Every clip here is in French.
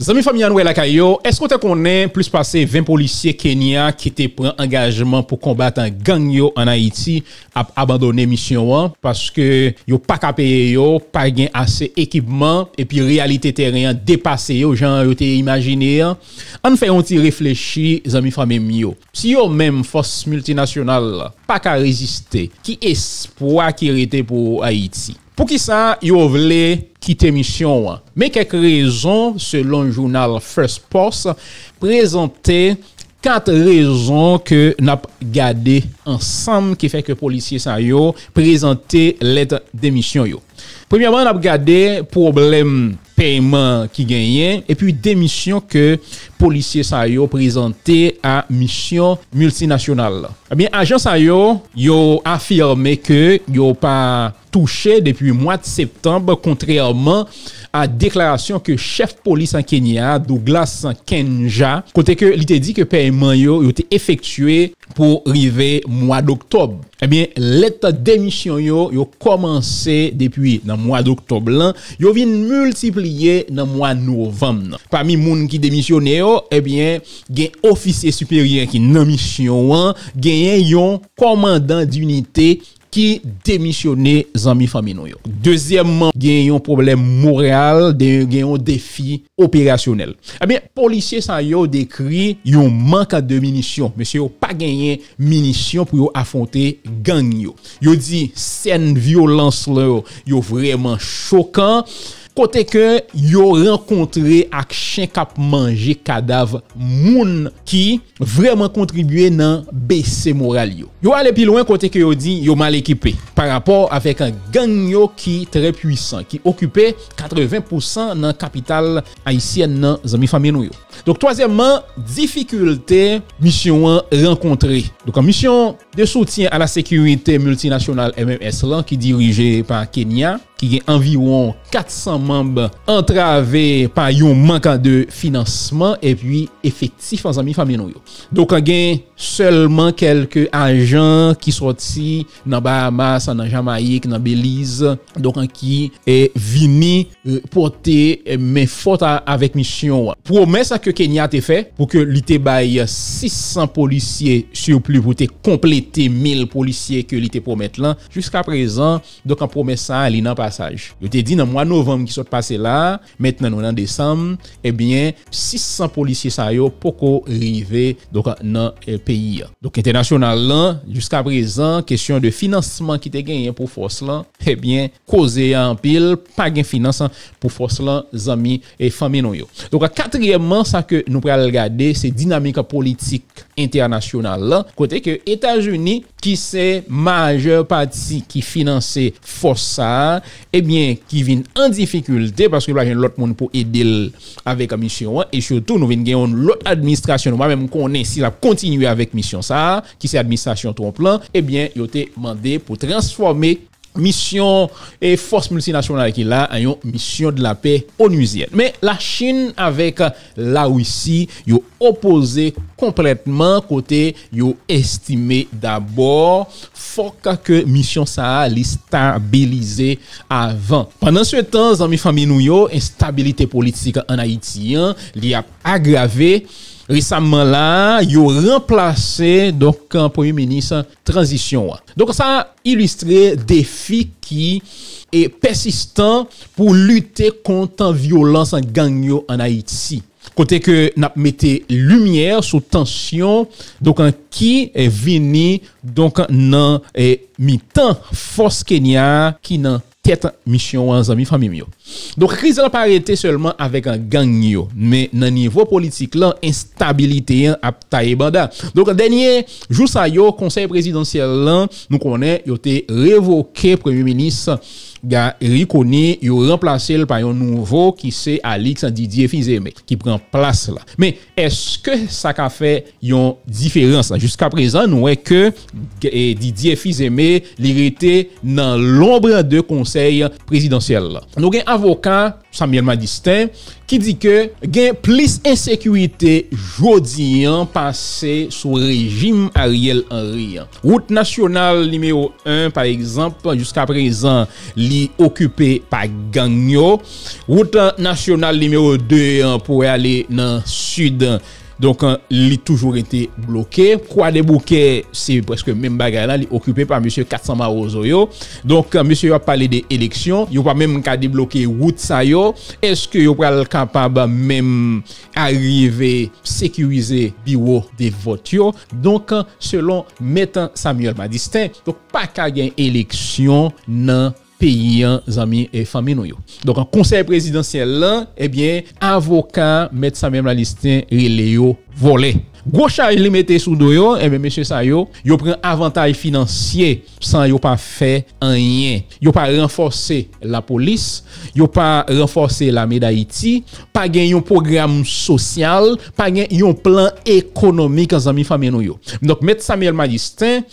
Zami familles nous la caillou, est-ce qu'on connaît plus passé 20 policiers Kenya qui te pris engagement pour combattre un gang yo en Haïti a abandonné mission parce que yo pas qu'à payer yo, pas gain assez équipement et puis réalité terrain dépassé yo, gens yo t'es imaginé. On fait on petit réfléchir zami famille yo. Si yo même force multinationale pas qu'à résister, qui espoir qui était pour Haïti Pou ki sa, yo vle kite misyon wan. Men kek rezon, selon jounal First Post, prezante kat rezon ke nap gade ansam ki fek polisye sa yo prezante let demisyon yo. Premiyaman nap gade problem peyman ki genyen, epi demisyon ke polisye sa yo prezante a misyon multinasyonal. Ebyen, ajan sa yo, yo afirme ke yo pa... touché depuis le mois de septembre, contrairement à déclaration que chef police en Kenya, Douglas Kenja, côté que il était dit que paiement a été effectué pour arriver mois d'octobre. Eh bien, l'état d'émission yo, yo commencé depuis dans mois d'octobre là, yo vient multiplier dans mois novembre. Parmi moun qui démissionné yo, eh bien, gen officier supérieur qui nan mission, gen yon commandant d'unité qui démissionné zami famille nou yo. y gen yon problème moral, il y a un défi opérationnel. Eh bien, policiers ça yo décrit un manque de munitions. Monsieur pas gagné munitions pour affronter gang yo. Yo dit scène violence là, yo vraiment choquant. kote ke yo renkontre ak chen kap manje kadav moun ki vreman kontribuye nan bese moral yo. Yo ale pi loin kote ke yo di yo mal ekipe par rapport avek an gang yo ki tre puisan ki okupe 80% nan kapital Haitien nan zami famye nou yo. Donc, troisièmement, difficulté mission rencontrée. Donc, en mission de soutien à la sécurité multinationale MMS, là, qui est dirigée par Kenya, qui a environ 400 membres entravés par un manque de financement et puis effectif en amis familiaux. Donc, on a seulement quelques agents qui sortis dans Bahamas, dans Jamaïque, dans Belize, donc qui est venu euh, porter euh, mes fautes avec mission. Promesse que ke Kenya te fe pou ke li te baye 600 polisye sur pli pou te komplete 1000 polisye ke li te promet lan. Juska prezan, dok an promet sa li nan pasaj. Yo te di nan mwa novem ki sot pase la, metnen nou nan desam, ebyen eh 600 polisye sa yo poko rive dok nan eh, peyi ya. Dok internasyonal lan, juska prezan, kesyon de financeman ki te genyen pou fos lan, ebyen eh koze an pil, pa gen financeman pou fos lan zami e fami nou yo. Dok a katriyemman sa sa ke nou pral gade se dinamika politik internasyonal lan, kote ke Etats-Unis ki se maje pati ki finanse fosa, ebyen eh ki vin an difikulte, paske la jen lot moun pou edil avek a misyon an, e chotou nou vin gen yon lot administrasyon, nou mwen mwen konen si la kontinuye avek misyon sa, ki se administrasyon ton plan, ebyen eh yo te mande pou transforme mission et force multinationale qui là a une mission de la paix onusienne. Mais la Chine avec la Russie, yo opposé complètement côté yo estimé d'abord faut que mission ça a stabiliser avant. Pendant ce temps, amis famille nous yo, instabilité politique en Haïti, hein, li a aggravé Resamman la, yo remplase dok an premier ministre transisyon wa. Dok sa ilustre defi ki e persistan pou lute kontan violans an gangyo an Haiti. Kote ke nap mette lumièr sou tansyon, donk an ki e vini, donk nan e mi tan fos Kenya ki nan tête mission en amis famille Donc crise n'a pas arrêté seulement avec un gang yo, mais nan niveau politique là instabilité a taillé banda. Donc dernier jour ça yo conseil présidentiel là nous connaît yo été révoqué premier ministre Rico Ney yo remplase l pa yon nouvo ki se Alix an Didier Fizeme ki pren plas la. Men, eske sa ka fe yon diferans la? Juska prezan nou e ke e, Didier Fizeme li rete nan lombre de konsey presidansyel la. Nou gen avokan Samuel Madistin, ki di ke gen plis ensekurite jodi an pase sou rejim Ariel Henry. Route nasyonal nimeyo 1 par exemple, jiska prezan li okupe pa gangyo. Route nasyonal nimeyo 2 an pou ale nan sud an. Donk euh, li toujou rete bloke. Kwa de bouke, se preske men bagay la li okupe pa M. Katsama Ozo yo. Donk euh, M. yo ap pale de eleksyon, yo pa men ka de bloke wout sa yo. Eske yo pral kapab men arrive sekurize biwo de vot yo. Donk euh, selon metan Samuel Madistin, donk pa ka gen eleksyon nan peyi an zami e fami nou yo. Donk an konsey presidansyel lan, ebyen, eh avokan met sa mèm la listen rile yo vole. Gwo chay li mette sou do yo, ebyen, eh mesye sa yo, yo pren avantaj finansye san yo pa fe anyen. Yo pa renforse la polis, yo pa renforse la medayiti, pa gen yon program sosyal, pa gen yon plan ekonomik an zami fami nou yo. Donk met Samuel mèm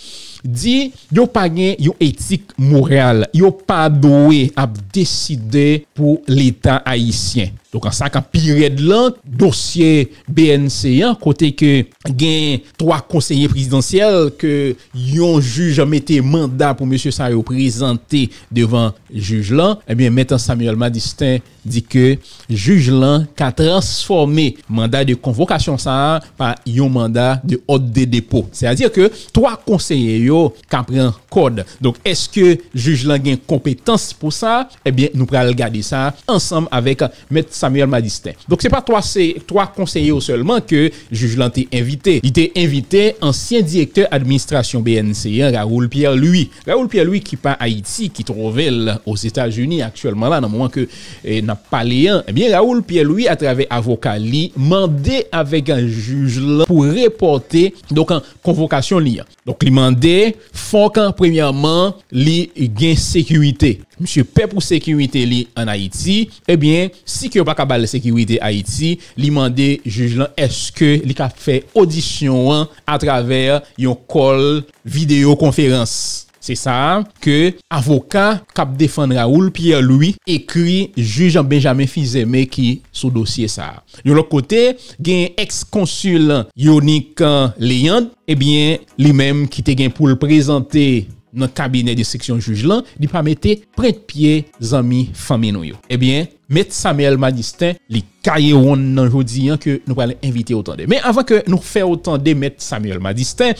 di yo pa gen yo etik moral, yo pa doye ap deside pou l'Etat Haitien. Donc, en ça qu'a pire de l'an, dossier BNC, hein, côté que gain trois conseillers présidentiels que yon juge mettait mandat pour monsieur Sayo présenter devant juge là, eh bien, maintenant Samuel Madistin dit que juge là qu'a transformé mandat de convocation ça par yon mandat de ordre de dépôt. C'est-à-dire que trois conseillers yo qu'a pris code. Donc, est-ce que juge là gain compétence pour ça? Eh bien, nous pourrons regarder ça ensemble avec maître Samuel Madistin. Donc, c'est pas trois conseillers seulement que juge t'est invité. Il t'est invité ancien directeur administration BNC, Raoul Pierre-Louis. Raoul Pierre-Louis qui part Haïti, qui trouve aux Etats-Unis actuellement là, dans le moment que eh, n'a pas lien. Eh bien, Raoul Pierre-Louis, à travers avocat li, mandé avec un juge pour reporter donc en convocation li. Donc, il mandé, faut qu'en premièrement, il gain sécurité. Monsieur paie pour sécurité li en Haïti, eh bien, si que pas capable sécurité Haïti, il mandé juge est-ce que il a fait audition à travers un call vidéoconférence. Se sa ke avoka kap defan Raoul Pierre Louis ekri juj an Benjamin Fizeme ki sou dosye sa. Yon lop kote gen ex-konsul Yonik Leyand, ebyen eh li menm ki te gen pou l prezante nan kabine de seksyon juj lan, li pa mette pret pie zami fami nou yo. Eh ebyen, Met Samuel Manistin li kaye won nan jodi an ke nou pale invite otan de. Men avan ke nou fe otan de Met Samuel Manistin,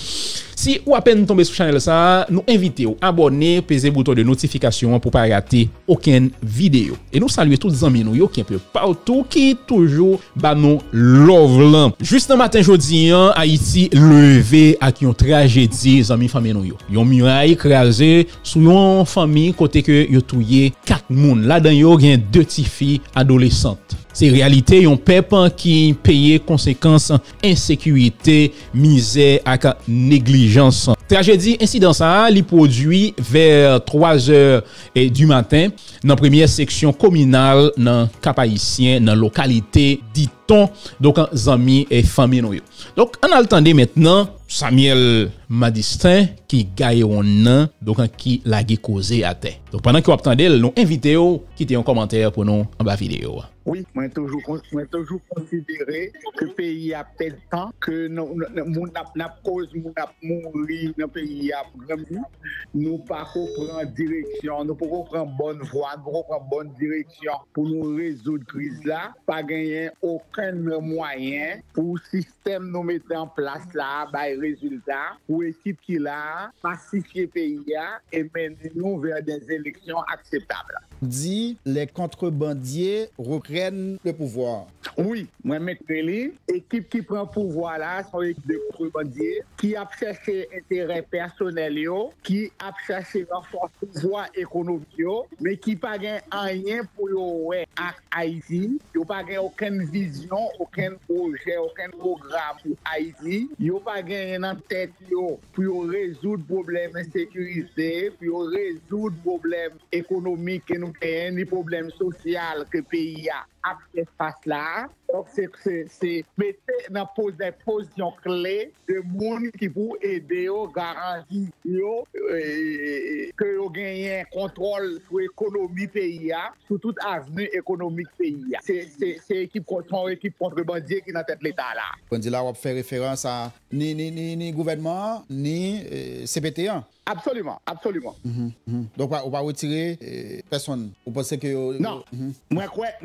si ou apen tombe sou chanel sa, nou invite ou abone, peze bouton de notifikasyon pou pa rate oken video. E nou salue tout zanmi nou yo ki anpe paoutou ki toujou ba nou love lan. Just nan matin jodi an, Haiti leve ak yon tragedi zanmi fami nou yo. Yon miray kreaze sou yon fami kote ke yo touye kat moun. La dan yo gen de ti. fi adolesante. Se realite yon pepan ki peye konsekans insekurite, mize ak neglijans. Tragedi insidansan li prodwi ver 3h du maten nan premye seksyon kominal nan kapayisyen nan lokalite diton dokan zami e fami nou yo. Dok an al tande metnen Samuel Mbappé Madistin ki gaye yon nan dokan ki lage koze ate. Donk pandan ki wap tande, nou invite yo, kite yon komantèr pou nou an ba videyo. Oui, mwen toujou konsidere ke peyi ap tel tan, ke moun ap nap koz, moun ap moun ri, nan peyi ap gremi, nou pa kou pran direksyon, nou pa kou pran bon vwa, nou pa kou pran bon direksyon pou nou rezoud kriz la, pa genyen oken mwen mwayen pou sistem nou mette an plas la, bay rezultat, pou ekip ki la pasifiye peyi ya e men nou ver den eleksyon akseptable. Di, le kontrebandye repren le pouvoi. Oui, mwen mette li, ekip ki pren pouvoi la, son ekip de kontrebandye, ki ap chache entere personel yo, ki ap chache renfort pouvoi ekonomik yo, me ki pa gen anyen pou yo we ak Haiti, yo pa gen oken vizyon, oken proje, oken program pou Haiti, yo pa gen nan tet yo pou yo rezoud probleme sekurize, pou yo rezoud probleme ekonomik ke nou ni problème social que le pays a ap se fas la, Donc, c'est mettre dans pose des positions clés de monde qui pour aider au garantir que vous gagnez un contrôle sur l'économie pays, sur toute avenue économique pays. C'est équipe contre équipe contrebandier qui est dans tête l'État là. On dit là, on fait référence à ni, ni, ni, ni gouvernement, ni euh, CPT1. Absolument, absolument. Mm -hmm. Donc, on va retirer euh, personne. Vous pensez que... Euh, non, mm -hmm. moi,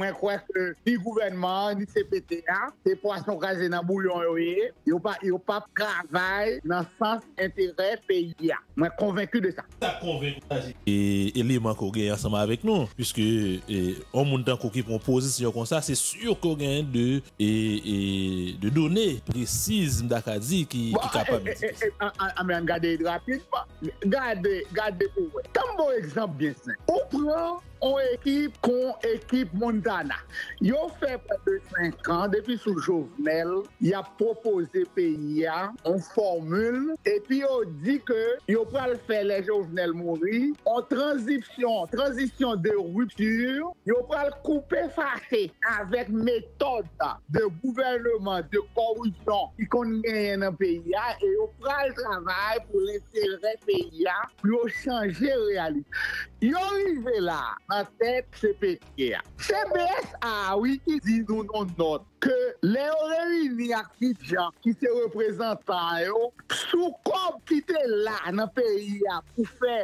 je crois que ni gouvernement, ni CPTA, c'est poisson casé dans bouillon, ils n'ont pas, pas travail dans le sens intérêt pays. Moi, convaincu de ça. Ça convaincu. Et élément qu'on gagne ensemble avec nous, puisque et, on monte dans qui prend position comme ça, c'est sûr qu'on gagne de, et, et, de données précises d'Akadi qui, bon, qui capable. Mais regardez rapidement. Gade, gade pou wè. Tam bon ekzamp bien sen. Ou pran, ou ekip kon ekip Montana. Yo fè pè de 5 an, depi sou Jovenel, ya propose peyi ya, on formule, epi yo di ke yo pral fè le Jovenel mouri, en transisyon, transisyon de ruptur, yo pral koupe fachè avèk metode de gouvernement, de korupsyon ki kon genyen nan peyi ya, e yo pral travay pou l'interè peyi ya, yo chanje realite. Yo rive la, nan tèt CPK. CBS a wiki di nou non not. Ke le yo reyni jan ki se reprezentan yo sou kom ki te la nan peyi ya pou fè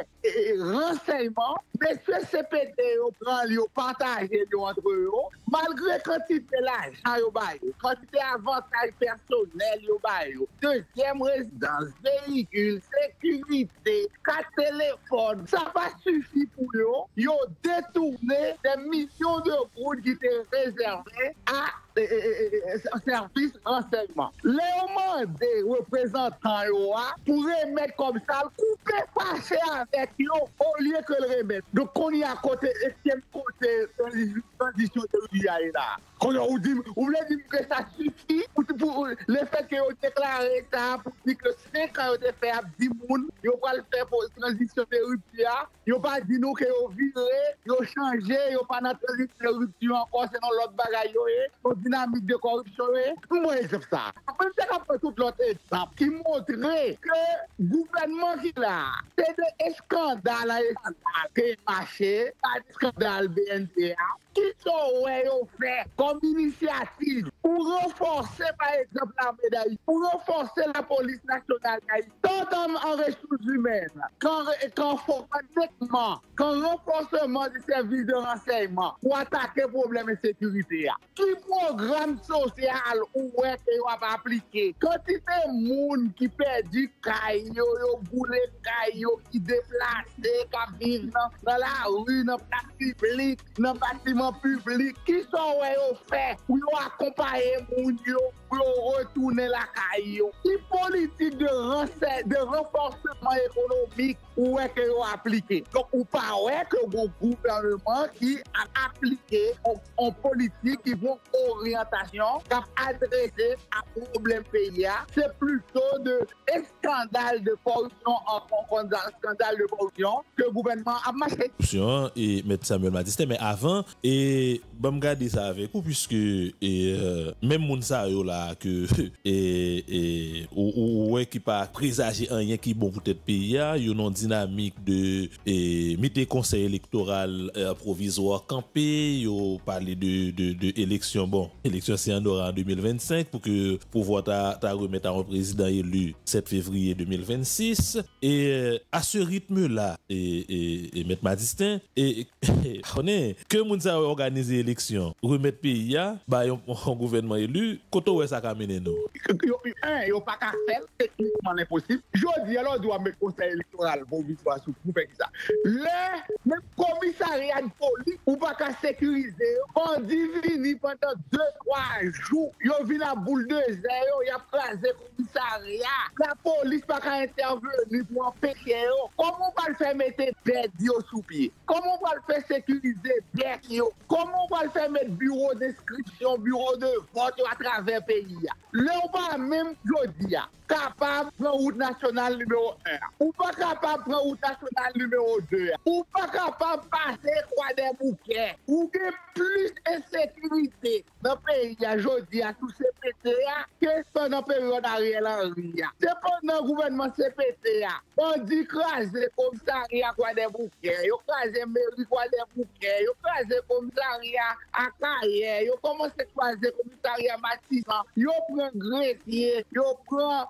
renseyman, mèche CPT yo pran yo pantaje yo antre yo, malgre kantite la jan yo bay yo, kantite avantaj personel yo bay yo, deuxième résidence, véhicule, sécurité, ka telefon, sa pa sufi pou yo, yo detourne de misyon de gout ki te rezerve a servis renseyman. Le oman de reprezentan yo a, pou remet kom sal, koupe fache avèk yo, ou liye ke le remet. Dok kon y a kote, ekyen kote, transisyon de l'UIA la. Kon yo ou dim, ou vle dim ke sa sufi, pou le fèk yo deklare sa, pou di ke se kan yo te fè ap di moun, yo pral fè pou transisyon de l'UIA, yo pa di nou ke yo vire, yo chanje, yo pa nan transisyon de l'UIA ankon se non lot bagay yo e, yo dinamik de korupsyon e, mwen esef sa. Mwen se ka fe tout lot etap ki montre ke gouvenman ki la, se de eskandal a eskandal ke mache, a eskandal BNTA, ki son wè yo fè kom inisiativ pou renforse par exemple la medaille, pou renforse la polis nasyonal tant en ressources humaines, kan renforseman di servis de renseyman pou atake probleme sekurite ya. Ki program sosyal ou wè ke yo ap aplike, kantite moun ki perdi kay yo, yo boule kay yo, ki deplase, ka vive nan la rue, nan plat publik, nan batiman an publik ki son wè yo fè pou yo akompaye moun yo pou yo retoune la kay yo. Ki politik de renforceman ekonomik ou wè ke yo aplike. Donk ou pa wè ke yon gouvernement ki a an politik ki yon oryantasyon kap adrese a problem peya. Se pluto de eskandal de korupsyon an skandal de korupsyon ke gouvernement ap mache. Korupsyon e met Samuel Matiste, men avan e bom gade sa avek ou pwiske men moun sa yo la ou wè ki pa prezaje an yen ki bon pwetet peya, yon non dinamik de mite konsey elektoral provizor kampe, yon pale de eleksyon, bon, eleksyon si an doran 2025, pou ke pou vwa ta remet an prezident elu 7 fevriye 2026, e a se ritme la, e met ma distin, e konen, ke moun sa organize eleksyon, remet peya, ba yon gouvernement elu, koto wè sa kamene nou? Yon pa ka fel, teknikman l'imposib, jodi alò dwa mè konsey elektoral bon konvitwa sou pou fèk sa. Le, men komisaryan poli ou baka sekurize yo, an divini pantan 2-3 jou, yo vi la boule de zè yo, ya praze komisaryan. La polis baka interveni pou an peke yo. Koman wal fè mette bed yo sou piye? Koman wal fè sekurize bed yo? Koman wal fè mette bureau d'inscription, bureau de vote yo a travè peyi ya? Le ou pa mèm jodi ya. capable de prendre route nationale numéro 1, ou pas capable de prendre route nationale numéro 2, ou pas capable de passer quoi des bouquets, ou que plus d'insécurité dans le pays aujourd'hui à tout CPTA que pendant la période Ariel Henry. C'est pendant le gouvernement CPTA, on dit craser commissariat quoi des bouquets, on craser mairie quoi des bouquets, on craser commissariat à carrière, on commence à craser commissariat Matissan, on prend greffier, on prend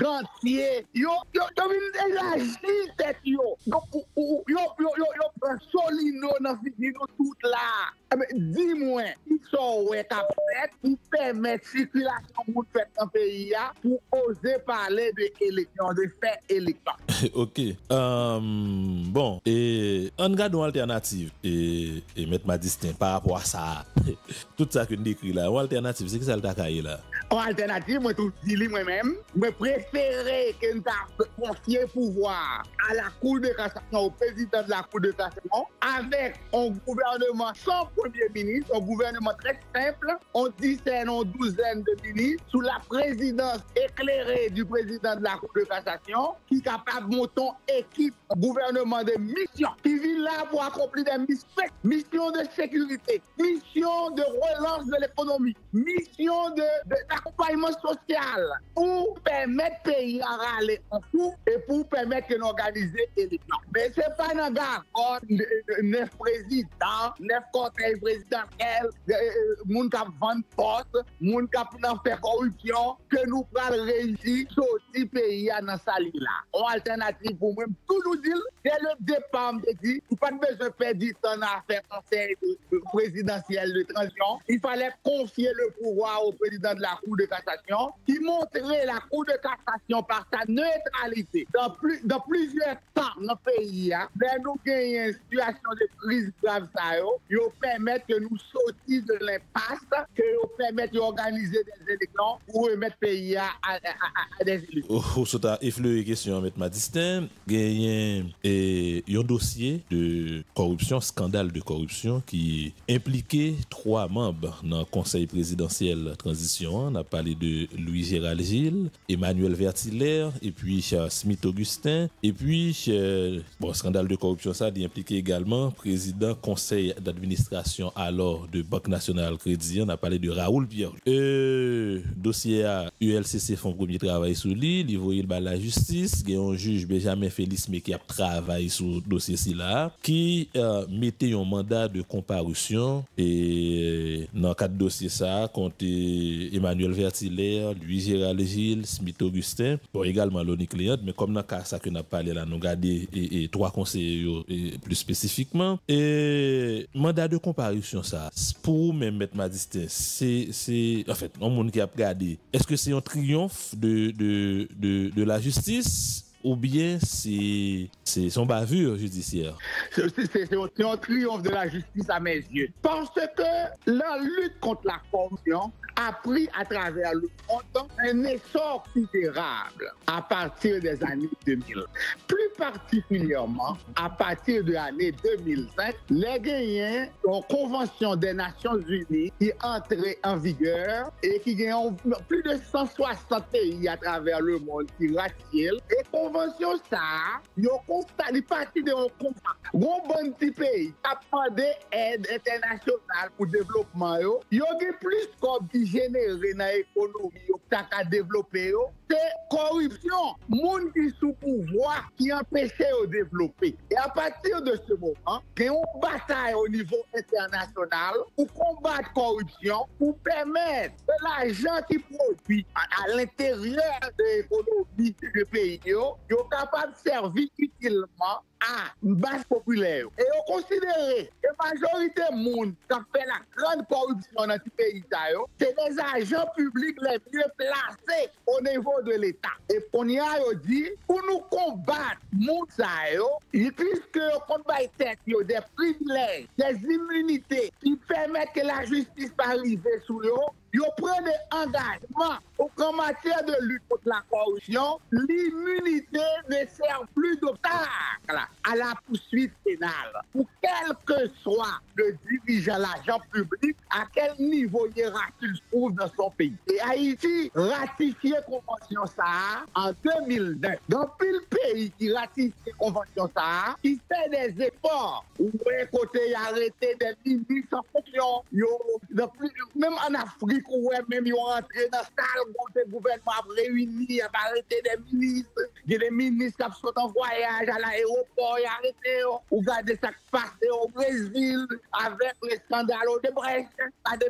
gantye, yo vin elaji tet yo, yo pran solino nan figino tout la. Di mwen, iso wè ka fèt pou pèmèt sikulasyon moun fèt an peyi ya pou ose pale de elektyon, de fèt elektyon. ok, um, bon, e, an gade ou alternatif, e, e met ma distin par rapport a sa, tout sa ki n dekri la, ou alternatif, se ki sa l takaye la? En alternative, moi tout dis moi-même, je préférais que nous confier pouvoir à la Cour de cassation, au président de la Cour de cassation, avec un gouvernement sans premier ministre, un gouvernement très simple, on dizaine, on douzaine de ministres, sous la présidence éclairée du président de la Cour de cassation, qui est capable de monter équipe, gouvernement de mission, qui vient là pour accomplir des missions, mission de sécurité, mission de relance de l'économie, mission de, de- d'accompagnement social, pour permettre le pays à râler en tout et pour permettre que organisions l'élection. Mais c'est pas l'accord de- de neuf présidents, neuf conseils présidentiels, euh, euh, moun kap vendre poste, moun kap nan faire corruption, que nous prenons réussir sortir pays à dans sali là. En alternative pour moi, tout nous dit, dès le départ, me dit, pas besoin de perdre du temps à faire conseil de- de- présidentiel de transition. Il fallait confier le pouvoir au président de la Cour de cassation, qui montrait la Cour de cassation par sa neutralité dans, plus, dans plusieurs temps dans le pays. Hein, mais nous gagnons une situation de crise grave, ça, yo permettre que nous sortions de l'impasse, que nous permettre d'organiser des élections pour remettre le pays à, à- à- à des élections. Ou ou sou ta effleure question met ma distin, genyen e, yon dossier de korupsyon, skandal de korupsyon ki implike 3 membres nan konsey prezidentiel transisyon. On a parlé de Louis Gérald Gilles, Emmanuel Vertiller, et puis euh, Smith Augustin, et puis euh, bon, skandal de korupsyon sa di implike également président conseil d'administration alors de Banque Nationale Crédit. On a parlé de Raoul Pierre. Euh, dossier à ULCC font premier travail sous lui, il la justice, il y a un juge Benjamin Félix mais qui a travaillé sur le dossier ci là, qui euh, mettait un mandat de comparution et dans le cadre de dossier ça, contre Emmanuel Vertiller, Louis Gérald Gilles, Smith Augustin, également Loni Client, mais comme dans le cas ça que nous parlé là, nous regardé et, trois conseillers plus spécifiquement, et mandat de comparution ça, pour même mettre ma distance, c'est, en fait, on monde qui a regardé, est-ce que c'est un triomphe de, de, de, de la justice ou bien c'est, son bavure judiciaire? Un c'est un triomphe de la justice à mes yeux. Parce que la lutte contre la corruption a pris à travers le monde un essor considérable à partir des années 2000. Plus particulièrement à partir de l'année 2005, les Gagnants ont convention des Nations Unies qui est entrée en vigueur et qui ont plus de 160 pays à travers le monde qui ratifient. Et convention ça, ils ont constaté partie de un combat. Gon bon petit pays a demandé aide internationale pour développement yo. Yo gen plus comme qui génère dans l'économie yo ta ka développer yo. C'est corruption, moun qui sous pouvoir qui empêche de développer. Et à partir de ce moment, il y a une bataille au niveau international pour combattre la corruption, pour permettre que l'argent qui produit à, à l'intérieur de l'économie du pays, yo, yo capable de servir a base populaire. Et on considère que la majorité des monde qui fait la grande corruption dans ce pays, c'est les agents publics les mieux placés au niveau de l'État. E et on y a dit, pour nous combattre, les puisque combat tête des privilèges, des immunités qui permettent que la justice pas arriver sous l'eau, Yo prend des engagements en matière de lutte contre la corruption, l'immunité ne sert plus d'obstacle à la poursuite pénale. Pour quel que soit le dirigeant l'agent public, à quel niveau hiérarchique se trouve dans son pays. Et Haïti ratifié convention ça en 2009. Dans le pays qui ratifie convention ça, qui fait des efforts, ou côté arrêté des ministres en fonction, même en Afrique, où même ils ont rentré dans la salle le gouvernement a réuni, a arrêté des ministres, il y a des ministres qui sont en voyage à l'aéroport, ils arrêté, ou regardez ça qui passe au Brésil avec les scandales de Brest,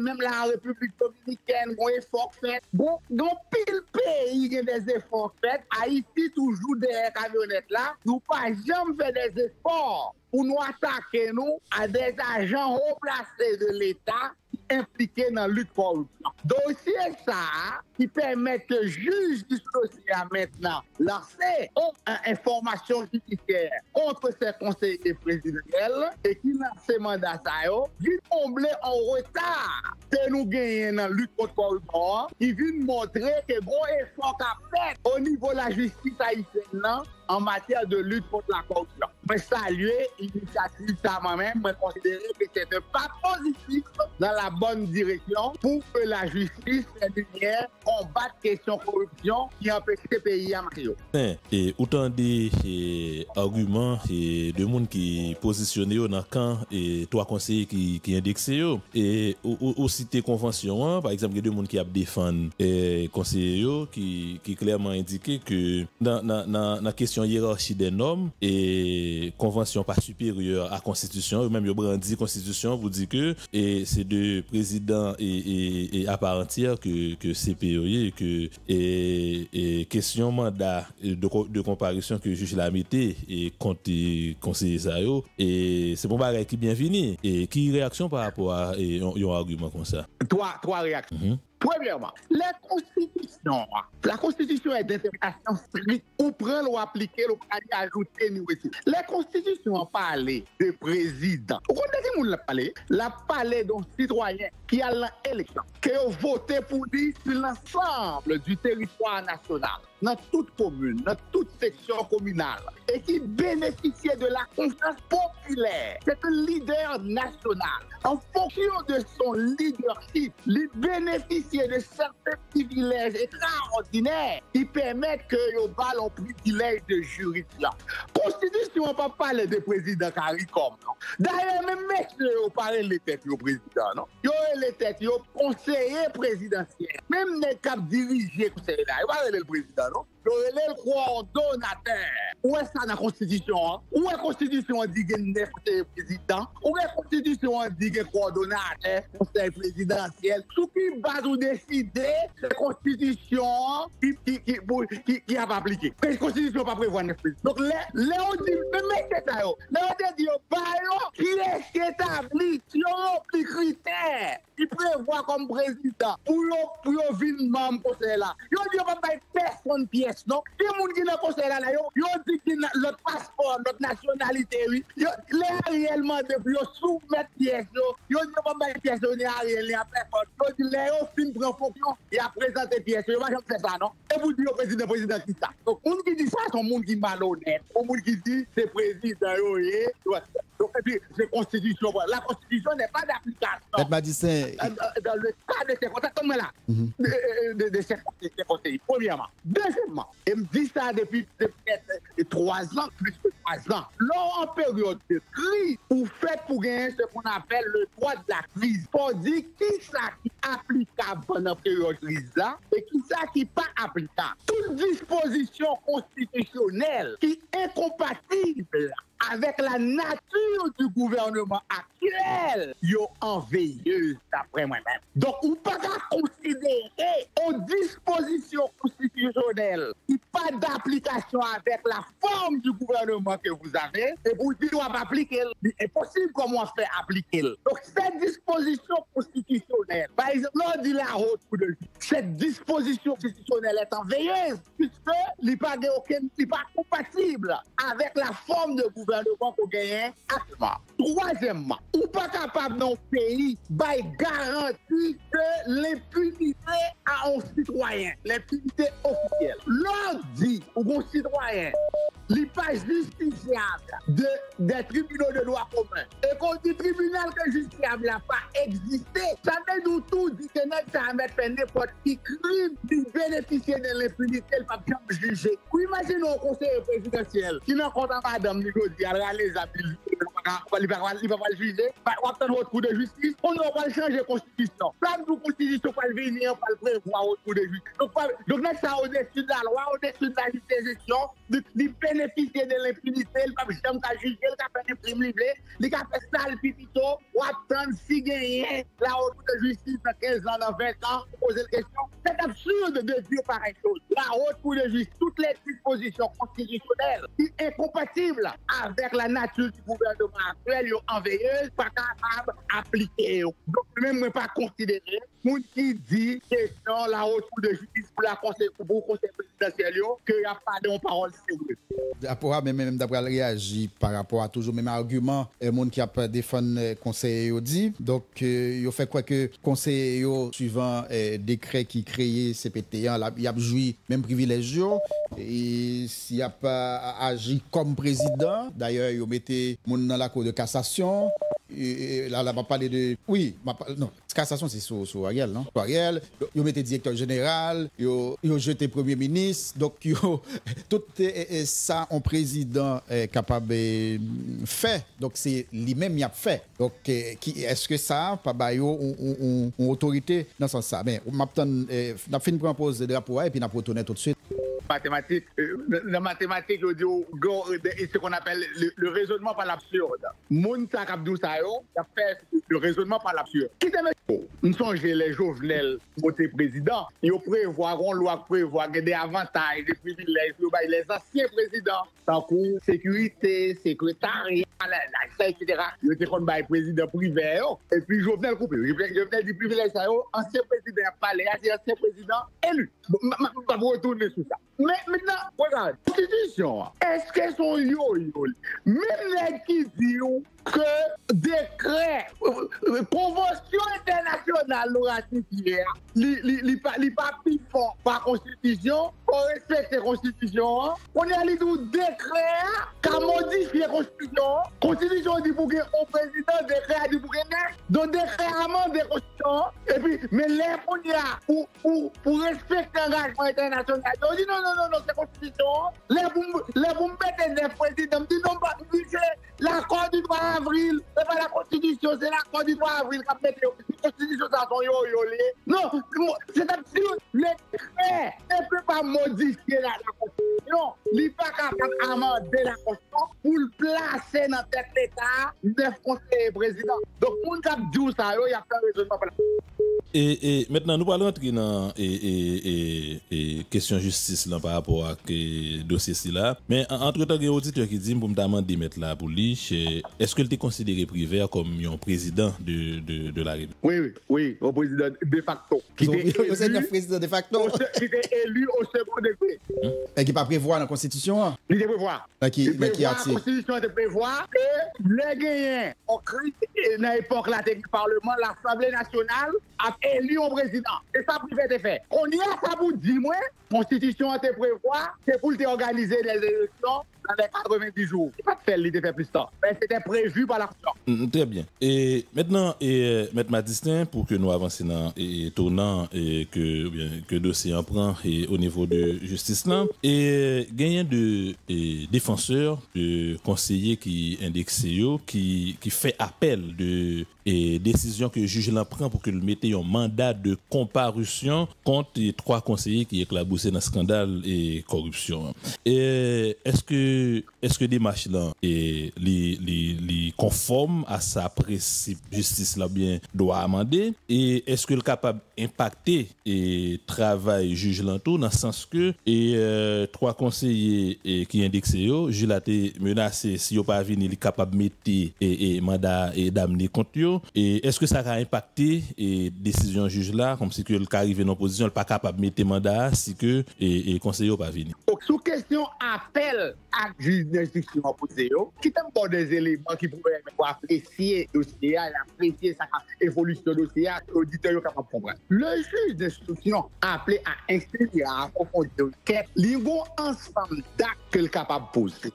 même la République dominicaine, bon effort fait. Bon, dans pile pays, il y a des efforts faits. Haïti toujours derrière camionnette là, nous pas jamais fait des efforts pour nous attaquer nous à des agents haut placés de l'État impliqués dans la lutte corruption. Dossier ça qui permet que juge du dossier maintenant lancé une information judiciaire contre ses conseillers présidentiels et qui lance ce mandat ça yo, qui comble en retard que nous gagnons dans la lutte contre la corruption, qui vient montrer que bon effort qu'a fait au niveau de la justice haïtienne en matière de lutte contre la corruption. Mwen salye inisiativ sa mwen men, mwen konsidere ke se te pa pozitif nan la bonne direksyon pou ke la justis se denye kombat kesyon korupsyon ki anpeche se peyi a Mario. E outan de argument de moun ki posisyone yo nan kan e toa konseye ki, ki indekse yo e ou site konvansyon an, par exemple, ki de moun ki ap defan e, konseye yo ki, ki klerman indike ke nan, nan, nan, nan kesyon yerarchi den om e et convention pas supérieure à constitution ou même yo brandi constitution vous dit que et c'est de président et, et, et à part entière que que CPO et que et, et question mandat de, de comparution que juge la mettait et et conseiller ça yo et c'est bon bagay qui bien fini et qui réaction par rapport à et, un- argument comme ça? Trois, trois réactions. Mhm. Premièrement, la Constitution, la Constitution est d'interprétation stricte ou prendre ou appliquer, ou ajouter, ni aussi. La Constitution a parlé de président. Vous connaissez qui l'a parlé? La parlé d'un citoyen qui a l'élection, qui a voté pour sur l'ensemble du territoire national, dans toute commune, dans toute section communale, et qui bénéficiait de la confiance populaire. C'est un leader national. En fonction de son leadership, il bénéficiait de certains privilèges extraordinaires qui permettent que le ballon privilège de juridiction. Constitution n'a pas parlé de président CARICOM. D'ailleurs, même messieurs, vous parlez les têtes au président, non. Yo les têtes, yo conseiller présidentiel. Même les cap dirigés conseiller là, parlez le président, non. Yo le coordonnateur. Où est ça dans la Constitution? hein? Où est la Constitution dit qu'il y a neuf président? Où est la Constitution dit qu'il y a coordonnateur, conseil présidentiel? Sous qui base ou décider la Constitution qui, qui, qui, qui, a appliqué? La Constitution pas prévoir neuf présidents. Donc, là, on dit, mais mettez ça. Là, on dit, bah, qui est-ce qui établit? Critères, ki prevoa kom prezident pou yo pou yo vin mam konsey la. Yo di yo pa bay person piyes, non? Ki moun ki nan konsey la la yo, yo di ki lot paspor, lot nasyonalite, oui. Yo, le a reyelman de pou yo soumet piyes, non? Yo di yo pa bay piyes, yo ni a reyel, ni a person. Yo di le yo fin prefoksyon, ya prezante piyes, yo va jom se sa, non? E pou di yo eh? prezident, prezident ki sa. Moun ki di sa, son moun ki malonet. Moun ki di, se prezident yo ye, yo se. Et puis, voilà. La constitution n'est pas d'application Maître Madicin, dans dans le cas de ces conseils, comme là, de, de, de ces conseils, premièrement. Deuxièmement, et me dit ça depuis peut-être trois ans, plus que trois ans. Lors en période de crise, vous faites pour gagner ce qu'on appelle le droit de la crise. Pour dire qui ça qui est applicable pendant la période de crise là et qui ça qui n'est pas applicable. Toute disposition constitutionnelle qui est incompatible avec la nature du gouvernement actuel, yo en veilleuse d'après moi-même. Donc, on peut pas considérer une disposition constitutionnelle qui pas d'application avec la forme du gouvernement que vous avez, et vous dites qu'on va appliquer. C'est impossible comment faire appliquer. Donc, cette disposition constitutionnelle, par exemple, on dit la de cette disposition constitutionnelle est en veilleuse, puisque n'est pas, pas compatible avec la forme de gouvernement qu'on gagne actuellement. Troisièmement, ou pas capable dans le pays de garantir que l'impunité un citoyen, l'impunité officielle. L'on dit aux citoyens, li pas justifiable de, des tribunaux de droit commun. Et qu'on dit tribunal que justifiable n'a pas existé, ça veut nous tout dit que ça va mettre n'importe qui crime qui bénéficier de l'impunité, le jamais jugé. Ou imaginez un conseiller présidentiel qui n'a compte madame Nicodi, elle a les habits, pas le juger, on va prendre votre coup de justice, on pas changer la constitution. Plan pas le venir, pas le prévoir au coup de justice. Donc, donc ça au-dessus de la loi, au-dessus de la gestion, de bénéficier de l'impunité, le pape jamais qu'à juger, le cap fait prime libre, le cap fait sale pipito, ou attendre si gagner la haute de justice dans 15 ans, dans 20 ans, poser la question. C'est absurde de dire pareille chose. La haute cour de justice, toutes les dispositions constitutionnelles, sont incompatibles avec la nature du gouvernement yo an apel, yo an veyez, pa kapab aplike yo. Donk mwen mwen pa konsidere moun qui dit question la cour de justice pour la conseil, conseil présidentiel, qu'il n'y a pas de parole sérieuse. D'après même d'après réagir par rapport à toujours même argument, le monde qui a défendu le conseil dit. Donc, il fait quoi que conseil suivant le décret qui créé CPT, il a joué même privilège. Et s'il a pas agi comme président, d'ailleurs, il a mis dans la cour de cassation. Et là, là, va parler de. Oui, non, cassation, c'est sur Ariel, non? Sur Ariel, ils mis directeur général, ils jeté premier ministre. Donc, tout ça, un président est capable de faire. Donc, c'est lui-même qui a fait. Donc, est-ce que ça, pas une autorité dans ce sens-là? Mais, on a fait une pause de drapeau et puis on a retourné tout de suite mathématiques, euh, la mathématique, je dis, ce qu'on appelle le, raisonnement par l'absurde. Moun sa kapdou sa yo, a fait le raisonnement par l'absurde. Qui Nous songe les Jovenel, côté président, ils prévoiront loi prévoir des avantages, des privilèges, les anciens présidents, tant que sécurité, secrétariat, etc. Ils étaient comme le président privé, et puis Jovenel coupé. Jovenel dit privilège ancien président palais, ancien président élu. Je vais retourner sur ça. Mais maintenant, regarde, constitution, est-ce qu'elles sont yo-yo? Même les qui disent que décret, convention internationale nous ratifiée, li pas plus fort par constitution, on respecte la constitution, on est allé nous décret qui a modifié la constitution. Constitution dit pour que le président décret dit pour que donc décret amende la constitution, et puis, mais les pour, pour, pour respecter l'engagement international, on dit non, non, non, non, c'est constitution. Les vous mettez des dit non, pas, c'est l'accord du 3 avril, se pa la konstitisyon, se la kon di 3 avril kap mette yo, konstitisyon sa son yo yo le. Non, se tap si yo le kre, se pe pa modifiye la konstitisyon, li pa kap amande la konstitisyon pou l'plase nan tet l'Etat, nef konseye prezident. Donk moun kap djou sa yo, ya flan rezonman pa la konstitisyon. E, e, maintenant, nou palo entri nan e, e, e, e, kesyon justice lan par rapport ak e, dosye si la. Men, entre tan gen auditeur ki di, pou mta mandi met la pou li, eske est-ce qu'il était considéré privé comme un président de, de, de la République Oui, oui, oui, un président de facto. Qui était élu, président de facto Qui était élu au second degré. Hum? Et qui pas prévoir dans la Constitution hein? Il est prévoir. Qui, mais qui a La Constitution est prévoir que les gagnants ont créé, dans l'époque, la technique parlement, l'Assemblée nationale a élu un président. Et ça, privé de fait. On y a ça pour dire, moi, Constitution te prévoit, c'est pour te organiser des élections les 90 jours. C'est pas de faire l'idée faire plus tard. Mais c'était prévu par l'argent. Mm, très bien. Et maintenant, et, Maître Madistin, pour que nous avancions dans et tournant et que, bien, que dossier en prend et au niveau de justice là, et gagnant de défenseurs, de conseillers qui indexent qui, qui fait appel de et décision que le juge l'en prend pour que le mette un mandat de comparution contre les trois conseillers qui éclaboussent dans le scandale et corruption. Et est-ce que, est-ce que des marches là, et les, les, les conformes à sa principe justice là bien doit amender? Et est-ce que le capable impacter et travail juge l'entour dans le sens que, et, euh, trois conseillers et, qui indexent yo, juge l'a menacé si yo pas venir, capable mettre et, mandat et d'amener contre et est-ce que ça a impacté et décision juge là, comme si que le arrivé dans position, pas capable mettre mandat si que et, et conseiller pas venir. Sous question appel à juge d'instruction yo, qui t'aime des éléments qui pourraient apprécier le dossier, apprécier sa évolution du dossier, l'auditeur est capable de comprendre. Le juj d'instruction aple a inspire a akonpon de ket li vo ansam dak ke l kapab pose.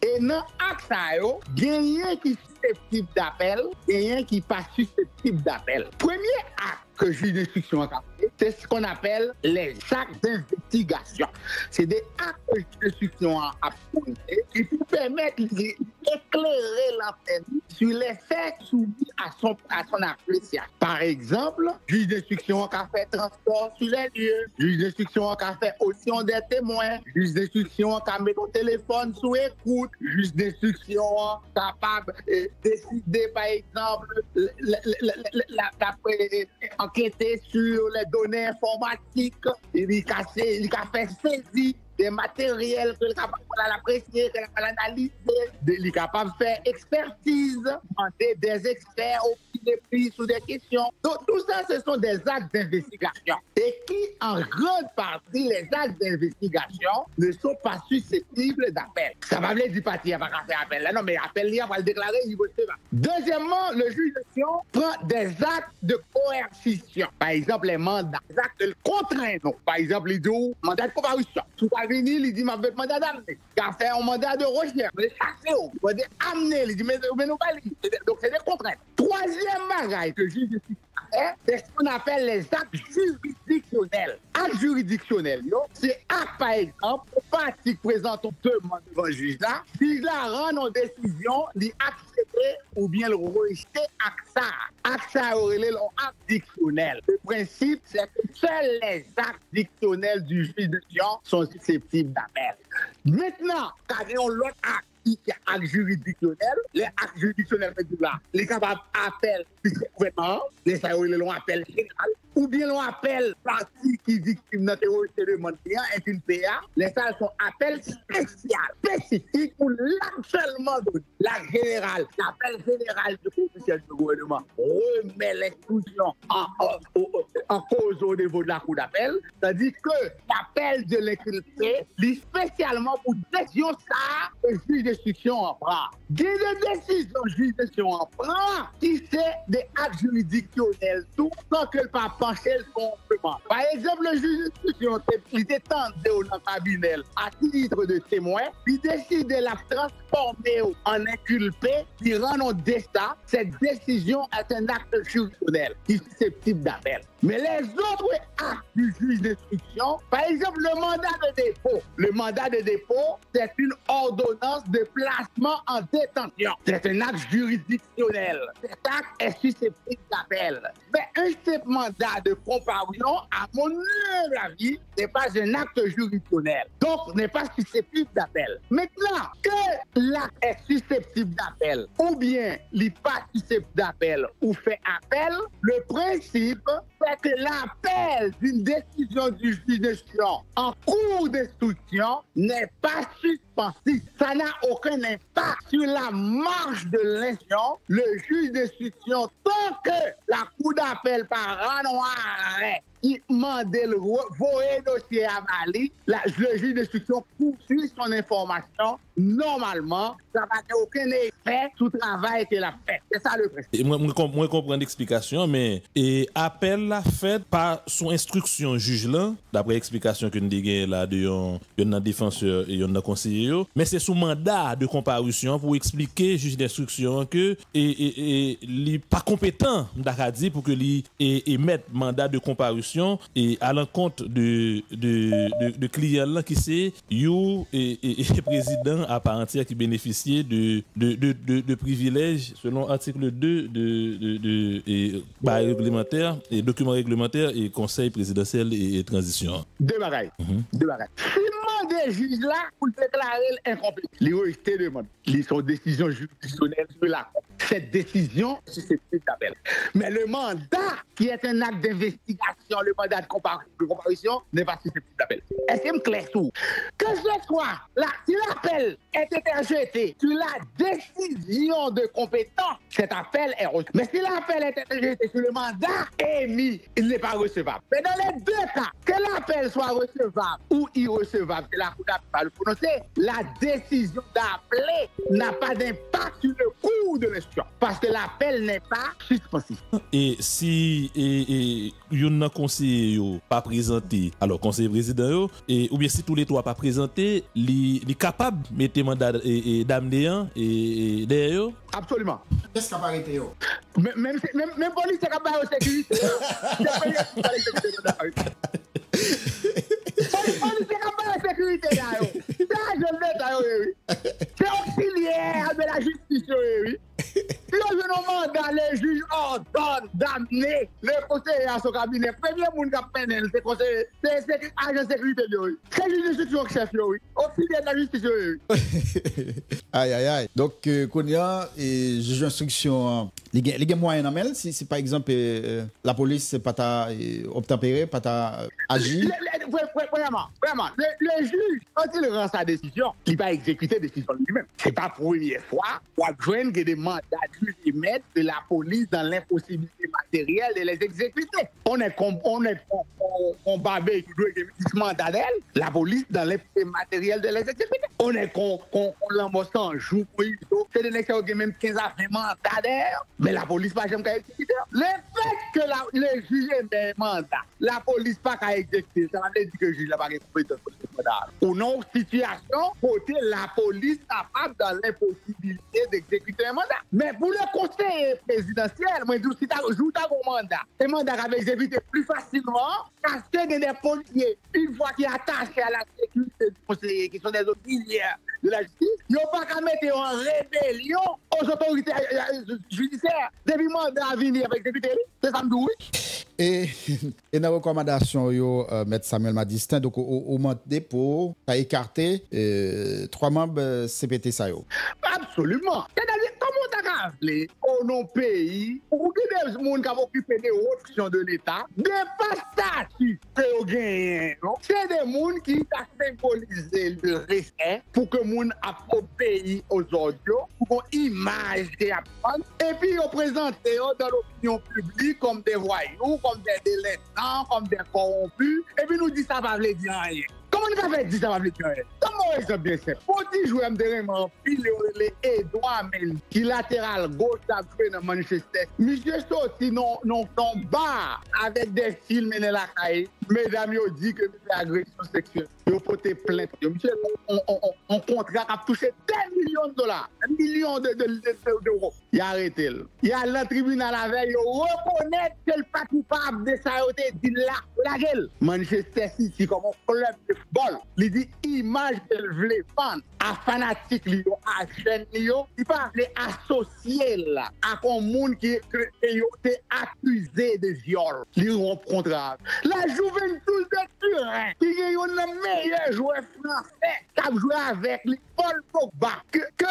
E nan ak sa yo, genyen ki susceptible d'appel et rien qui n'est pas susceptible d'appel. Premier acte que d'instruction a fait, c'est ce qu'on appelle les actes d'investigation. C'est des actes que d'instruction a posés qui permettent d'éclairer l'antenne sur les faits soumis à son, à son appréciation. Par exemple, le juge d'instruction a fait transport sur les lieux, juge d'instruction a fait audition des témoins, juge d'instruction a mis le téléphone sous écoute, juge d'instruction capable de décider, par exemple, d'après enquêter sur les données informatiques, il a fait saisie des matériels que le capable l'apprécier, que le l'analyser, il est capable de faire expertise, des experts des prix sur des questions. Donc tout ça, ce sont des actes d'investigation. Et qui, en grande partie, les actes d'investigation ne sont pas susceptibles d'appel. Ça va venir du parti, il va faire appel. Là, non, mais appel, il va le déclarer, il va le Deuxièmement, le juge de prend des actes de coercition. Par exemple, les mandats, des actes de contrainte. Par exemple, il dit, mandat de comparution. Tout à venir, il dit, ma mandat d'amener. Il a fait un mandat de recherche, il a dit, amener, il dit, mais nous pas Donc, c'est des contraintes. Troisième bagage que le juge de c'est ce qu'on appelle les actes juridictionnels. Actes juridictionnels, c'est acte, par exemple, le parti présente une demande devant le juge là, si la rend en décision, d'accepter ou bien le rejeter acte ça. Acte ça aurait acte dictionnel. Le principe, c'est que seuls les actes dictionnels du juge de sont susceptibles d'appel. Maintenant, quand on l'autre acte qui est acte juridictionnel, les actes juridictionnels, là, les capables appellent gouvernement, les salariés l'ont appel général, ou bien l'on appelle partie qui victime de terroriste de Montréal est une PA, les salles sont appel spécial, spécifique pour seulement la générale, l'appel général du officiel du gouvernement remet l'exclusion en, cause au niveau de la cour d'appel, c'est-à-dire que l'appel de l'inculpé, spécialement pour décision ça, juge d'instruction en prend. Des décisions juge d'instruction en prend, qui c'est des actes juridictionnels, tout sans que le papa par exemple, le juge d'instruction, il était tendu dans le à titre de témoin, il décide de la transformer en inculpé, il rend au destin. Cette décision est un acte juridictionnel qui est susceptible d'appel. Mais les autres actes du juge d'instruction, par exemple le mandat de dépôt, le mandat de dépôt, c'est une ordonnance de placement en détention. C'est un acte juridictionnel. Cet acte est susceptible d'appel. Mais un simple mandat de comparution, à mon avis, n'est pas un acte juridictionnel. Donc, n'est pas susceptible d'appel. Maintenant, que l'acte est susceptible d'appel, ou bien n'est pas susceptible d'appel, ou fait appel, le principe, l'appel d'une décision du juge d'instruction en cours d'instruction n'est pas suspensif. Ça n'a aucun impact sur la marge de l'instruction. Le juge d'instruction, tant que la cour d'appel par un il mandait le voyer dossier à Mali, le juge d'instruction poursuit son information normalement, ça va aucun effet le travail qu'elle a fait. C'est ça le principe. Moi, je comprends l'explication, mais et appel la fait par son instruction juge là, d'après l'explication que nous avons là de un défenseur et un conseiller, mais c'est sous mandat de comparution pour expliquer juge d'instruction que et, et, pas compétent pour que lui émette mandat de comparution et à l'encontre de de, de, client là qui c'est you et, et président à part entière qui bénéficiait de, de, de, de, privilèges selon article 2 de, et, bah, réglementaire et documents réglementaires et conseil présidentiel et, transition. Deux bagailles. Mm Deux bagailles. des juges là pour déclarer incompétent. Les OST demandent. Ils sont décisions juridictionnelles sur la cette décision susceptible d'appel. Mais le mandat, qui est un acte d'investigation, le mandat de, comparution, n'est pas susceptible d'appel. Est-ce que me clair tout? Que que ce soit, là, si l'appel est interjeté sur la décision de compétence, cet appel est reçu. Mais si l'appel est interjeté sur le mandat émis, il n'est pas recevable. Mais dans les deux cas, que l'appel soit recevable ou irrecevable, que la Cour d'appel le la décision d'appeler n'a pas d'impact sur le cours de l'instruction. Parce que l'appel n'est pas suspensif. Et si et, et, nan conseiller pas présenté, alors conseiller président et, ou bien si tous les trois pas présenté, li, li capable mette mandat et, et dame Deyan et e, derrière Absolument. Qu'est-ce qui a arrêté Même même même police qui a pas au sécurité. Police police qui a sekurite da yo. Se a jolvet a yo ewi. Se oksilye a be la justis yo ewi. Yo jenon manda le juj ordon damne le konseye a so kabine. Premye moun kap penel se konseye. Se ajen sekurite yo ewi. Se juj de seksyon kchef yo ewi. Oksilye la justis yo ewi. Ay ay ay. Donk euh, konyan, juj instruksyon an. Les gars, les moyens en si, si par exemple, euh, la police, c'est pas ta euh, obtempéré, pas ta euh, Vraiment, vraiment, le, le juge, quand il rend sa décision, il va exécuter la décision lui-même. C'est pas la première fois qu'on que des mandats émettent de la police dans l'impossibilité matérielle de les exécuter. On est on est exécuter ce mandat d'elle, la police dans l'impossibilité matérielle de les exécuter. On est qu'on, l'embosse en donc, c'est qui ont même 15 à 20 mandats d'air, mais la police pas jamais qu'à exécuter. Le fait que la, le juge émet un mandat, la police pas qu'à exécuter, ça veut dire que le juge n'a pas compétence pour ce mandat. Ou non, situation, côté la police capable dans l'impossibilité d'exécuter un mandat. Mais pour le conseil présidentiel, moi, je si tu as un mandat, un mandat va exécuter plus facilement parce que des policiers, une fois qu'ils attachés à la sécurité du conseiller, qui sont des auxiliaires de la justice, ils n'ont pas qu'à mettre en rébellion aux autorités euh, euh, judiciaires. Depuis mandat à venir avec exécuter, c'est ça me. Et, et dans la recommandation, yo, euh, Maître Samuel Madistin, donc au, moment de dépôt, a écarté euh, trois membres CPT ça yo. Absolument. C'est-à-dire, comment t'as rappelé au non pays, pour que des gens qui ont occupé des hautes fonctions de l'État, des pas statut que vous gagnez, non? C'est des gens qui ont symbolisé le respect pour que gens au pays aux audios, pour des apprendre, et puis ils dans l'opinion publique comme des voyous, comme des délinquants, comme des corrompus, et puis nous dit ça va veut dire. Comment nous avons dit ça va veut dire rien? Comment bien me vraiment pile les gauche Manchester. Monsieur sorti non non non avec des films la caille. Mesdames, yo dit que c'est. Yo porté plainte. On, on, on, on contrat a touché 10 millions de dollars, 1 million de, de, de- de- d'euros. Il a arrêté. Il a le tribunal la veille, yo reconnaître que le pas coupable de te dit là, la gueule. Manchester City, comme un club de football, il dit image qu'elle voulait vendre à fanatique, à chaîne, il pas les associer là, à un monde qui te accusé de viol. Li rompt contrat. La Juventus de Turin, qui est le meilleur joueur français, qui a joué avec lui, Paul Pogba, que, que,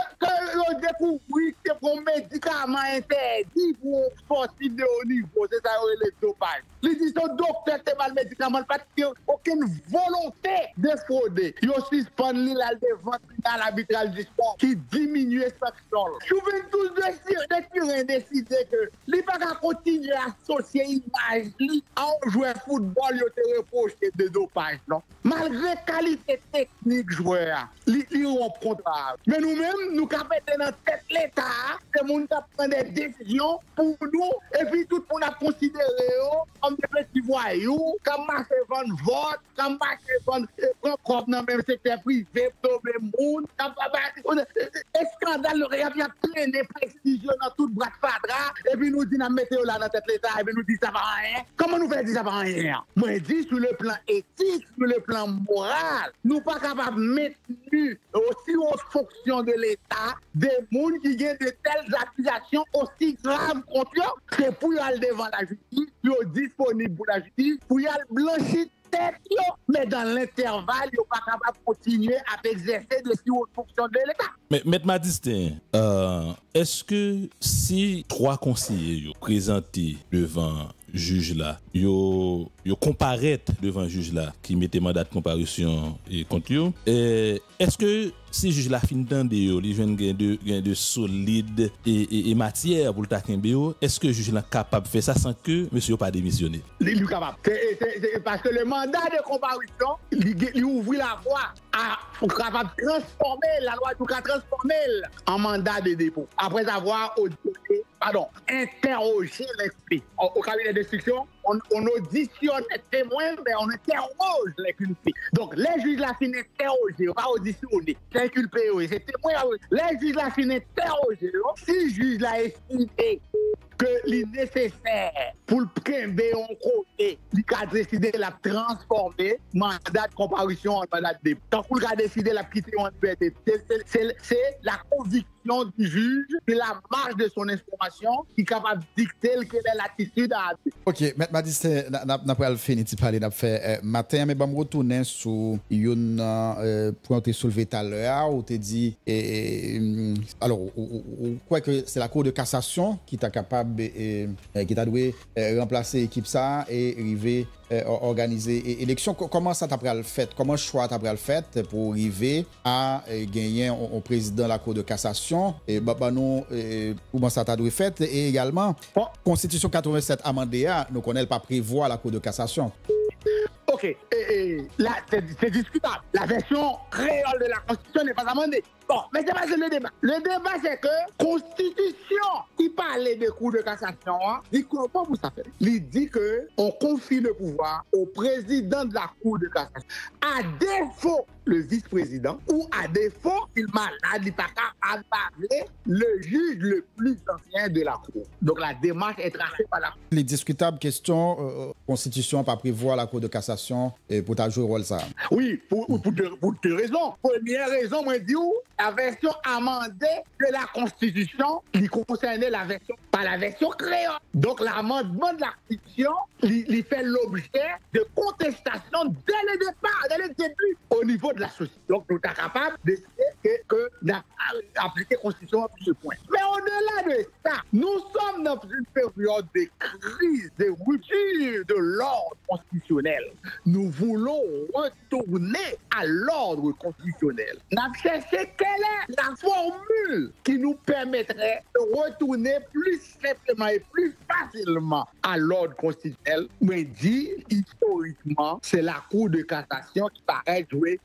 l'on découvrit que pour un médicament interdit pour un sportif de haut niveau, c'est ça, le dopage. Il dit son docteur te mal médicament parce qu'il n'y a aucune volonté de frauder. Il suspend là devant dans l'arbitral du sport qui diminue sanction. Juventus de Turin décidé que il pas qu'à continuer à associer image à un joueur football il te reproché de dopage non? Malgré qualité technique joueur, li li ont contrat. Mais nous-mêmes nous capons dans tête l'état, c'est monde qui prend des décisions pour nous et puis tout le monde a considéré eux comme des petits voyous, comme marcher vendre vote, comme marcher vendre euh, prendre propre dans le même secteur privé, pour le monde, comme on un scandale il y a bien plein de prestige dans tout bras de fadra et puis nous dit n'a mettre là dans tête l'état et puis nous dit ça va. Comment nous fait dire ça va je dis sur le plan éthique, sur le plan moral, nous pas capables de mettre aussi aux fonctions de l'État des gens qui ont de telles accusations aussi graves contre eux. C'est pour y aller devant la justice, pour y disponible pour la justice, pour y aller blanchir tête, mais dans l'intervalle, ils pas capables de continuer à exercer de si hautes fonctions de l'État. Mais, Madistin, euh, est-ce que si trois conseillers yo présentés devant juge là, yo yo comparaître devant juge là qui mettait mandat de comparution et contre yo. Est-ce que si juj la fin tan de yo, li jwen gen de, gen de solide e, e, e matyere pou lta kenbe yo, eske juj la kapab fe sa san ke monsi yo pa demisyone? Li li kapab. E, paske le mandat de komparisyon, li, li ouvri la voie a kapab transforme la loi pou ka transforme en mandat de depo. Apre zavwa, pardon, interroger l'esprit. Au, au cabinet d'instruction, on, on auditionne les témoins, mais on interroge l'inculpé. Donc les juges la fin interroger, pas auditionner, l'inculpé, oui, c'est témoin. Les juges la fin interroger, si le juge l'a estimé que li nécessaire pour le kembe en côté, li ka décidé de la transformer mandat de comparution en mandat de dépôt. Tant qu'il a décidé de la quitter en liberté, c'est la conviction du juge, c'est la marge de son information qui est capable de dicter quelle est l'attitude à. Ok, M. Madiste, n'a pas fini de parler, fait euh, matin, mais bon, retourner sur une euh, point que tu soulevé tout à l'heure, où tu dit, et, et, alors, quoi que c'est la Cour de cassation qui t'a capable, qui t'a euh, remplacer l'équipe ça et arriver organiser é- élection. Co- Comment ça t'a pris le fait? Comment choix t'a pris le fait pour arriver à euh, gagner un, président de la Cour de cassation? Et bah, bah, nous, euh, comment ça t'a doué fait? Et également, Bon. Constitution 87 amendée, nous connaissons pas prévoir la Cour de cassation. Ok, et, et, là, c'est c'est discutable. La version créole de la Constitution n'est pas amendée. Bon, mais c'est pas le débat. Le débat, c'est que Constitution qui parlait de cours de cassation, hein, dit comment vous ça fait Il dit que on confie le pouvoir au président de la Cour de cassation. À défaut, le vice-président, ou à défaut, il malade, il pas capable parler, le juge le plus ancien de la Cour. Donc la démarche est tracée par la Cour. Les discutables questions, euh, Constitution pas prévoir la Cour de cassation et pour ta jouer rôle ça. Oui, pour, pour, deux, pour deux raisons. Première raison, moi, je dis, où? La version amendée de la Constitution, qui concernait la version, pas la version créole. Donc, l'amendement de la Constitution, il, fait l'objet de contestation dès le départ, dès le début, au niveau de la société. Donc, nous sommes capables de dire que, que d'appliquer la Constitution à ce point. Mais au-delà de ça, nous sommes dans une période de crise, de rupture de l'ordre constitutionnel. Nous voulons retourner à l'ordre constitutionnel. Avons cherché quelle est la formule qui nous permettrait de retourner plus simplement et plus facilement à l'ordre constitutionnel. Mais dit, historiquement, c'est la Cour de cassation qui paraît jouer,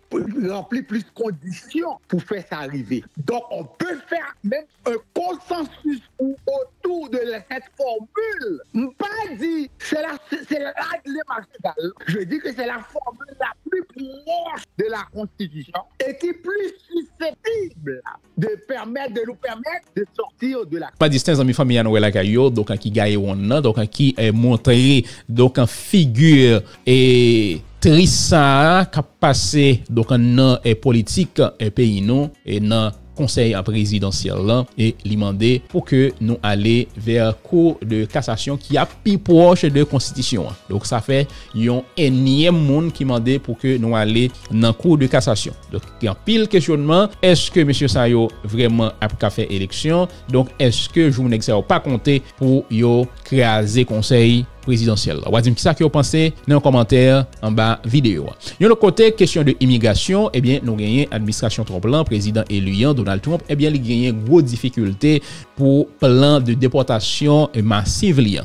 remplir plus de conditions pour faire ça arriver. Donc, on peut faire même un consensus autour de cette formule. Pas dit, c'est la, la martiale. Je dis que c'est la formule la plus proche de la Constitution et qui est plus susceptible de permettre, de nous permettre de sortir de la... Pas distance, amis famille, nous la caillou, donc qui gagne on donc qui est montré, donc en figure et triste qui a passé, donc en politique et pays non, et nan konsey prezidentiyel lan e li mande pou ke nou ale ver kou de kasasyon ki ap pi proche de konstitisyon. Dok sa fe yon enye moun ki mande pou ke nou ale nan kou de kasasyon. Dok ki an pil kesyonman, eske M. Sayo vreman ap ka fe eleksyon? Donk eske jounen ki sa yo pa konte pou yo kreaze konsey présidentiel. On va ça que vous pensez dans les commentaires en bas vidéo. Yon l'autre côté, question de immigration, eh bien, nous gagnons administration Trump, président élu Donald Trump, eh bien, il gagne gros difficulté pou plan de deportasyon masiv li.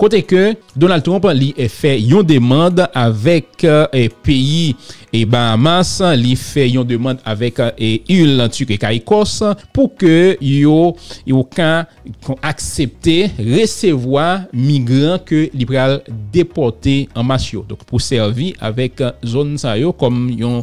Kote ke, Donald Trump li e fe yon demande avek e peyi e Bahamas, li fe yon demande avek e il lantik e Kaikos pou ke yo yo kan aksepte resevoa migran ke li pral deporte an mas yo. Dok pou servi avek zon sa yo kom yon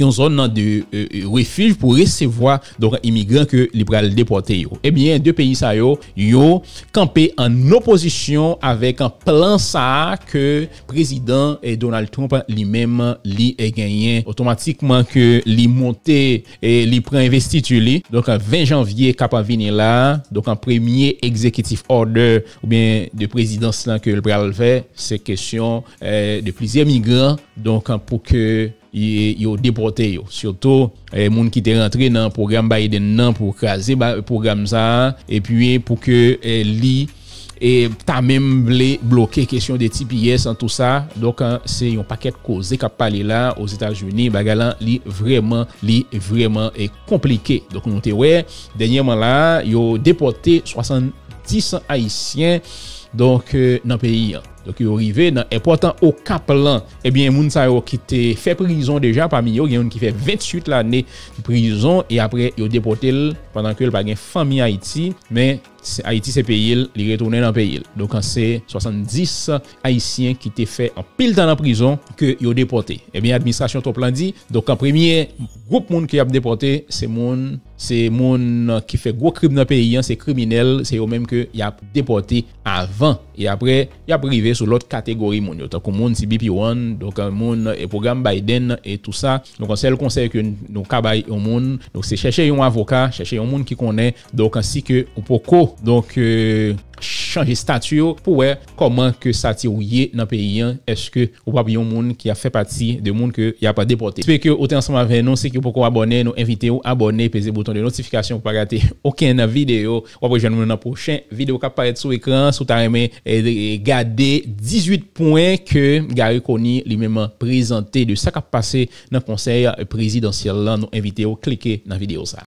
yon zon nan de euh, euh refuj pou resevoa doran imigran ke liberal depote yo. Eh Ebyen, de peyi sa yo, yo kampe an oposisyon avek an plan sa ke prezident e Donald Trump li mem li e genyen otomatikman ke li monte e li preinvestitu li. Donk an 20 janvye kapa vini la, donk an premye executive order ou bien de prezident lan ke liberal ve, se kesyon euh, de plizye imigran, donk an pou ke yo depote yo. Surtout, eh, moun ki te rentre nan program Biden nan pou krasi program sa, epi pou ke eh, li e ta menm ble bloke kesyon de TPS an tout sa. Donk an se yon paket koze kap pale la os Etats-Unis bagalan li vreman li vreman e komplike. Donk nou te we denyeman la yo depote 70 Haitien donk euh, nan peyi an Dok yo rive nan important o kap lan, eh ebyen moun sa yo ki te fe prizon deja, pa mi yo gen yon ki fe 28 l ane prizon, e apre yo depote l, pandan ke l pa gen fami Haiti, men Haïti se peyil, li retounen nan peyil. Donk an se 70 Haitien ki te fe an pil tan an prison ke yo depote. Ebyen eh administrasyon to plan di, donk an premye group moun ki ap depote, se moun se moun ki fe gwo krib nan peyi an, se kriminel, se yo menm ke yap depote avan. E apre yap rive sou lot kategori moun yo. Takou moun CBP1, donk an moun e program Biden et tout sa. Donk an se l konsey ke nou kabay yon moun, donk se chèche yon avoka, chèche yon moun ki konen, donk an si ke ou poko Donk euh, chanje statu yo pou wè koman ke sa ti ou ye nan peyi an eske ou pa bi yon moun ki a fe pati de moun ke ya pa depote. Spe ke ou te ansama ven nou se ki pou kon abone nou invite ou abone peze bouton de notifikasyon pou pa gate oken nan video wapre jen moun nan pochen video kap paret sou ekran sou ta reme e, e, gade 18 poen ke Gary Koni li menman prezante de sa kap pase nan konser presidansyel lan nou invite ou klike nan video sa.